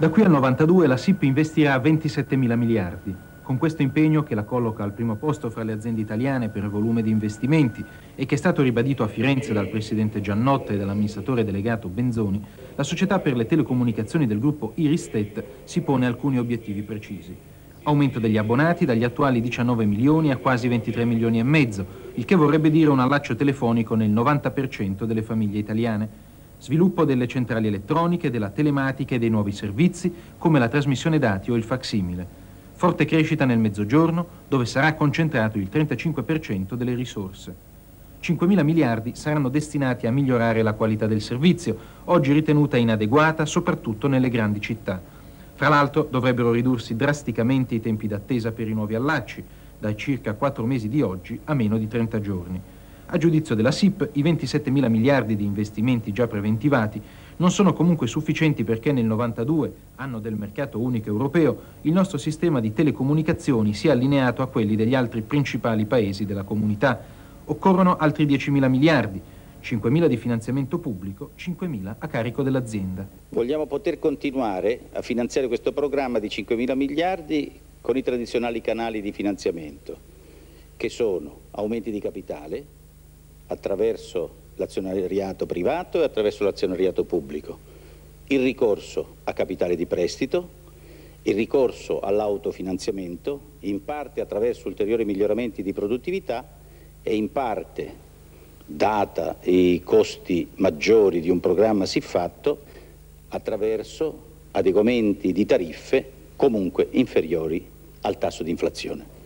Da qui al 92 la SIP investirà 27 mila miliardi. Con questo impegno, che la colloca al primo posto fra le aziende italiane per volume di investimenti e che è stato ribadito a Firenze dal presidente Giannotta e dall'amministratore delegato Benzoni, la società per le telecomunicazioni del gruppo Iristet si pone alcuni obiettivi precisi. Aumento degli abbonati dagli attuali 19 milioni a quasi 23 milioni e mezzo, il che vorrebbe dire un allaccio telefonico nel 90% delle famiglie italiane sviluppo delle centrali elettroniche, della telematica e dei nuovi servizi come la trasmissione dati o il facsimile. Forte crescita nel mezzogiorno dove sarà concentrato il 35% delle risorse. 5.000 miliardi saranno destinati a migliorare la qualità del servizio, oggi ritenuta inadeguata soprattutto nelle grandi città. Fra l'altro dovrebbero ridursi drasticamente i tempi d'attesa per i nuovi allacci, dai circa 4 mesi di oggi a meno di 30 giorni. A giudizio della SIP, i 27 mila miliardi di investimenti già preventivati non sono comunque sufficienti perché nel 92, anno del mercato unico europeo, il nostro sistema di telecomunicazioni sia allineato a quelli degli altri principali paesi della comunità. Occorrono altri 10 mila miliardi, 5 mila di finanziamento pubblico, 5 mila a carico dell'azienda. Vogliamo poter continuare a finanziare questo programma di 5 mila miliardi con i tradizionali canali di finanziamento, che sono aumenti di capitale, attraverso l'azionariato privato e attraverso l'azionariato pubblico, il ricorso a capitale di prestito, il ricorso all'autofinanziamento, in parte attraverso ulteriori miglioramenti di produttività e in parte, data i costi maggiori di un programma siffatto, attraverso adeguamenti di tariffe comunque inferiori al tasso di inflazione.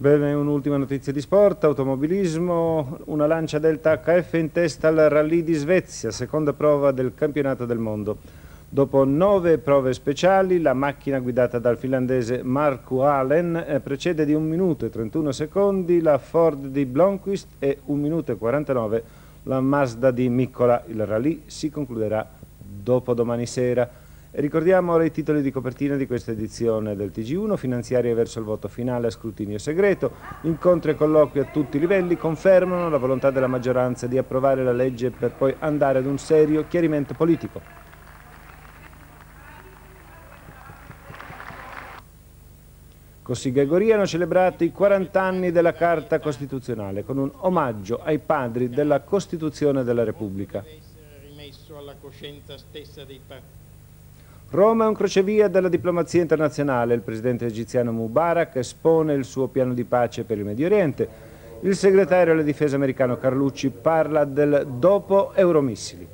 Bene, un'ultima notizia di sport, automobilismo, una lancia Delta HF in testa al Rally di Svezia, seconda prova del campionato del mondo. Dopo nove prove speciali, la macchina guidata dal finlandese Marco Allen eh, precede di 1 minuto e 31 secondi la Ford di Blomqvist e 1 minuto e 49 la Mazda di Miccola. Il rally si concluderà dopo domani sera. Ricordiamo ora i titoli di copertina di questa edizione del TG1, finanziarie verso il voto finale a scrutinio segreto, incontri e colloqui a tutti i livelli confermano la volontà della maggioranza di approvare la legge per poi andare ad un serio chiarimento politico. Cossiga e Goria hanno celebrato i 40 anni della Carta Costituzionale con un omaggio ai padri della Costituzione della Repubblica. alla coscienza stessa dei partiti Roma è un crocevia della diplomazia internazionale. Il presidente egiziano Mubarak espone il suo piano di pace per il Medio Oriente. Il segretario alla difesa americano Carlucci parla del dopo euromissili.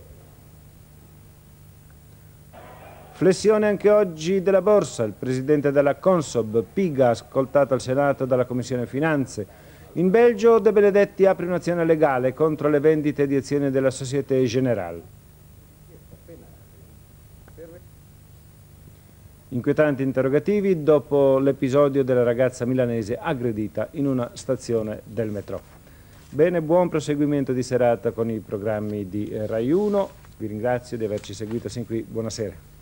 Flessione anche oggi della borsa. Il presidente della Consob, Piga, ascoltato al Senato dalla Commissione Finanze. In Belgio De Benedetti apre un'azione legale contro le vendite di azioni della Société Générale. Inquietanti interrogativi dopo l'episodio della ragazza milanese aggredita in una stazione del metro. Bene, buon proseguimento di serata con i programmi di Rai 1. Vi ringrazio di averci seguito sin qui. Buonasera.